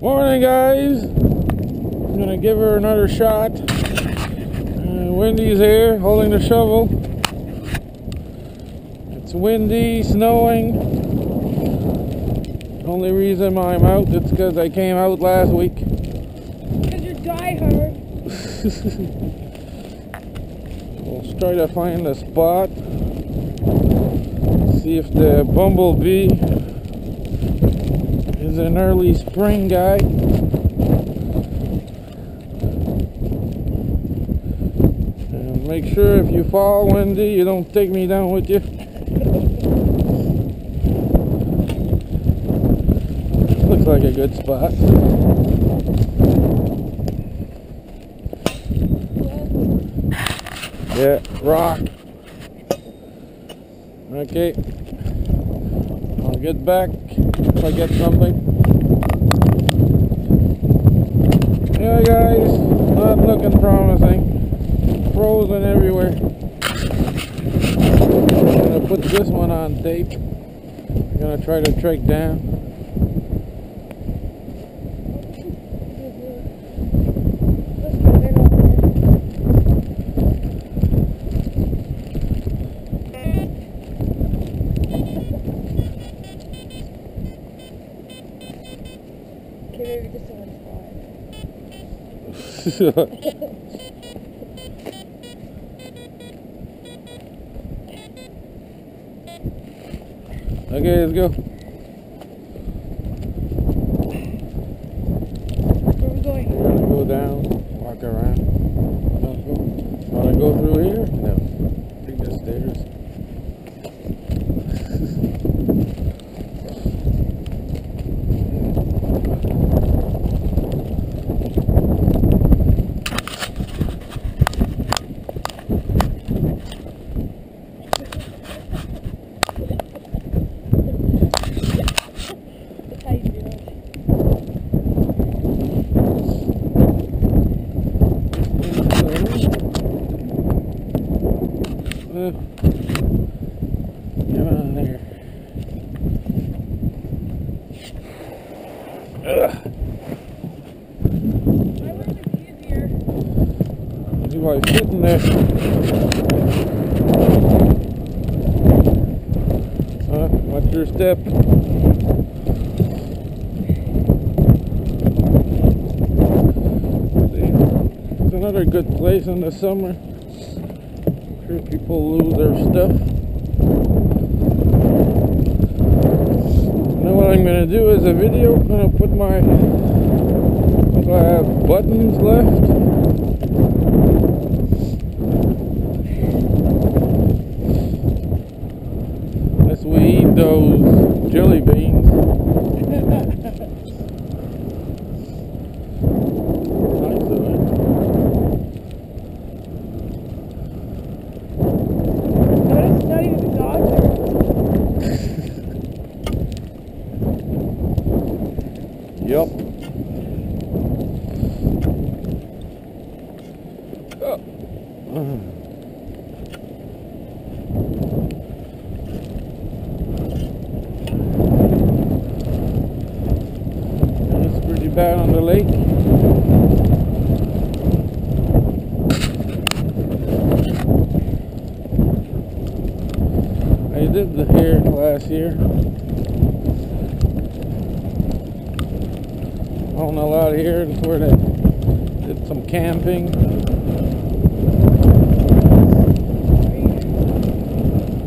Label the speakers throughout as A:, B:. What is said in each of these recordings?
A: Morning, guys. I'm gonna give her another shot. Uh, Wendy's here, holding the shovel. It's windy, snowing. Only reason I'm out it's because I came out last week.
B: Because you're diehard.
A: We'll try to find a spot. See if the bumblebee is an early spring guy. And make sure if you fall, Wendy, you don't take me down with you. Looks like a good spot. Yeah, rock. Okay. Get back if I get something. Yeah, guys, not looking promising. Frozen everywhere. I'm gonna put this one on tape. I'm gonna try to track down.
B: Okay, maybe this one's fine.
A: okay, let's go.
B: Where are we going?
A: We're gonna go down, walk around. Wanna go, wanna go through here? No. Take the stairs.
B: That's how you do it.
A: Uh, Come on there. Ugh.
B: I would have been easier.
A: Do I fit in there? Uh, watch your step. See, it's another good place in the summer. Sure people lose their stuff. Now what I'm gonna do is a video? I'm gonna put my I have buttons left? As we eat those jelly beans. Nice of it.
B: Not even.
A: Yep. Oh. It's pretty bad on the lake. I did the here last year. on a lot here. That's where they did some camping.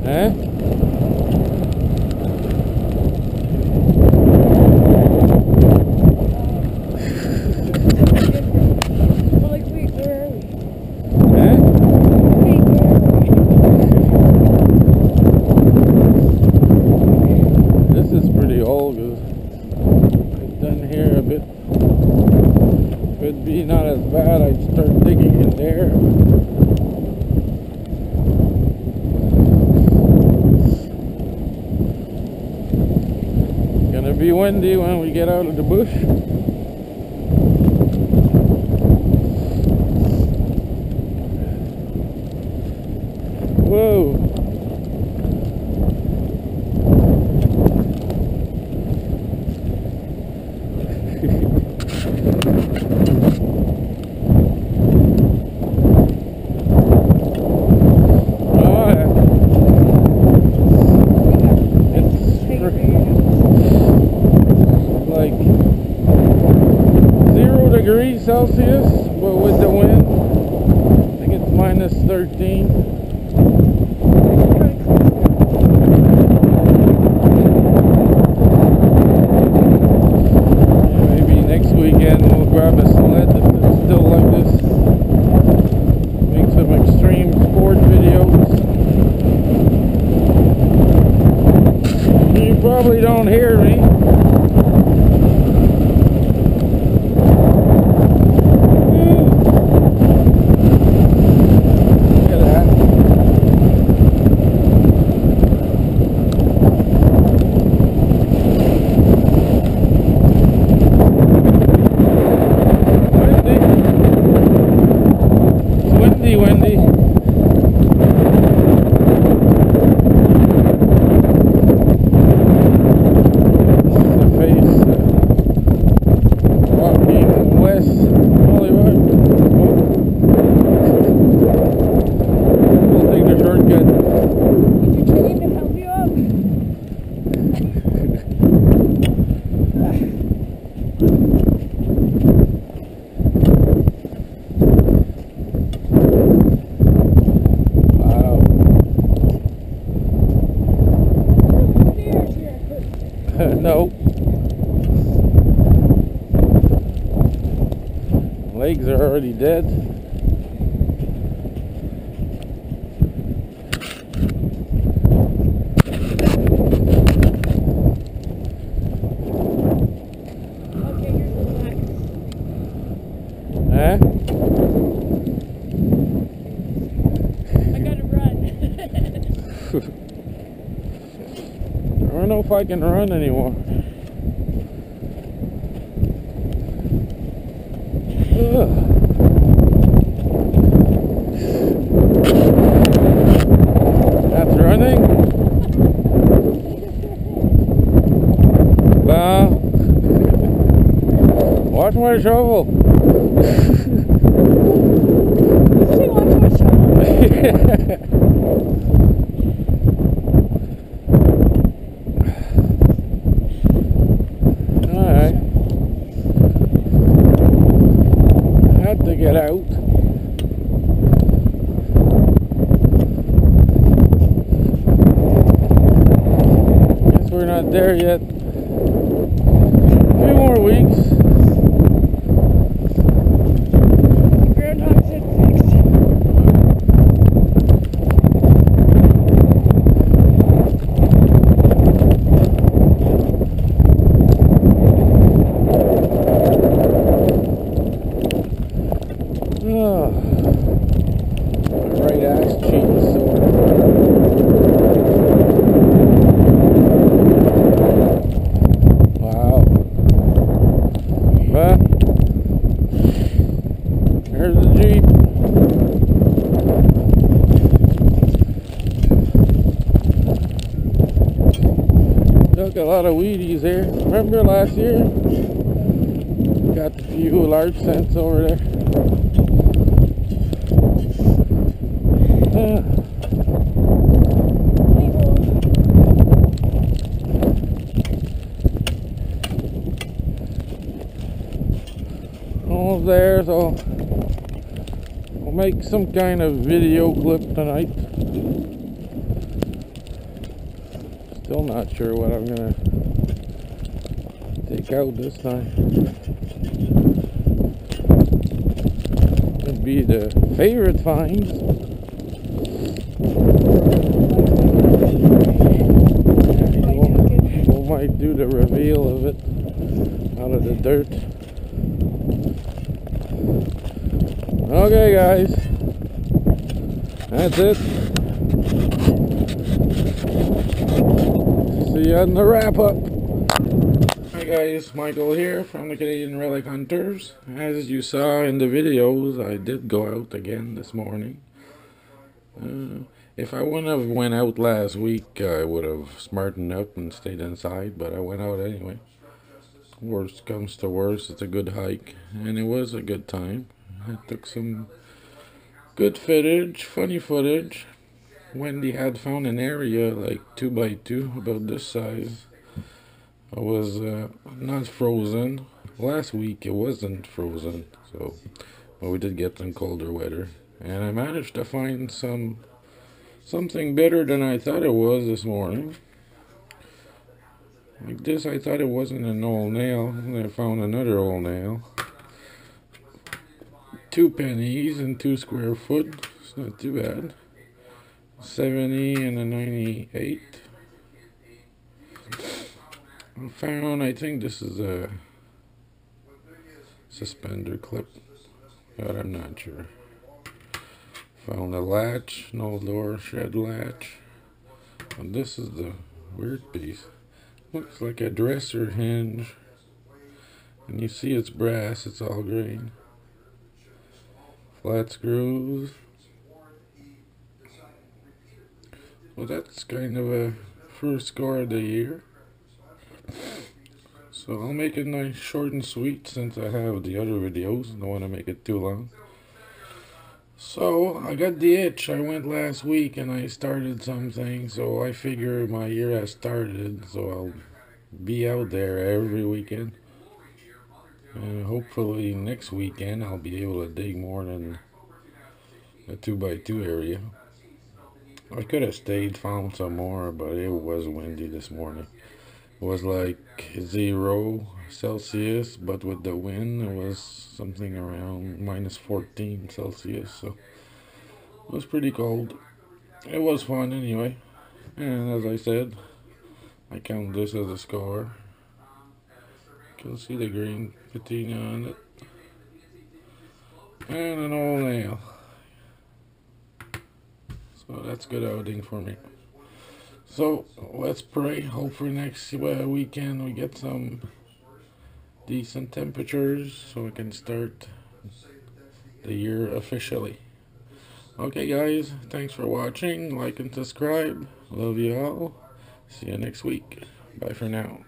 A: Huh?
B: Well, like, wait, where are we?
A: Huh?
B: Wait, where are we?
A: This is pretty old. 'cause I've done here a bit. Could be not as bad. I'd start digging in Gonna be windy when we get out of the bush. Whoa. Celsius, but with the wind, I think it's minus 13. Yeah, maybe next weekend we'll grab a sled if it's still like this. Make some extreme sport videos. You probably don't hear me. Look at that. Windy. It's windy, windy. The face. uh, Walking west Hollywood. We'll take the shortcut.
B: Did your chain to help you up?
A: Wow.
B: Stairs here.
A: no. Legs are already dead.
B: Okay, here's the black.
A: Huh?
B: I gotta run.
A: I don't know if I can run anymore. Shovel.
B: Say, watch my shovel.
A: Alright. Had to get out. We're not there yet. Few more weeks.
B: Groundhog said six.
A: Oh. My right ass cheek is sore. Wow. Well, Jeep. Took a lot of Wheaties here. Remember last year? Got a few large cents over there. There, so make some kind of video clip tonight. Still not sure what I'm gonna take out this time. Could be the favorite finds. We might do the reveal of it out of the dirt. Okay, guys. That's it. See you on the wrap up. Hi guys, Michael here from the Canadian Relic Hunters. As you saw in the videos, I did go out again this morning. Uh, if I wouldn't have went out last week, I would have smartened up and stayed inside, but I went out anyway. Worst comes to worst, it's a good hike, and it was a good time. I took some good footage, funny footage. Wendy had found an area like two by two, about this size. I was uh, not frozen, last week it wasn't frozen, so but we did get some colder weather, and I managed to find some something better than I thought it was this morning. Like this, I thought it wasn't an old nail, and I found another old nail. Two pennies and two square foot. It's not too bad. 70 and a 98. I found, I think this is a suspender clip, but I'm not sure. Found a latch, no door shed latch. And this is the weird piece. Looks like a dresser hinge. And you see it's brass, it's all green. Flat screws. Well, that's kind of a first score of the year. So I'll make it nice, short and sweet since I have the other videos. Don't want to make it too long. So I got the itch. I went last week and I started something. So I figure my year has started. So I'll be out there every weekend. And hopefully next weekend I'll be able to dig more than a 2x2 area. I could have stayed, found some more, but it was windy this morning. It was like zero Celsius, but with the wind, it was something around minus 14 Celsius. So it was pretty cold. It was fun anyway. And as I said, I count this as a score. Can see the green patina on it. And an old nail. So that's good outing for me. So let's pray. Hope for next uh, weekend we get some decent temperatures so we can start the year officially. Okay, guys. Thanks for watching. Like and subscribe. Love you all. See you next week. Bye for now.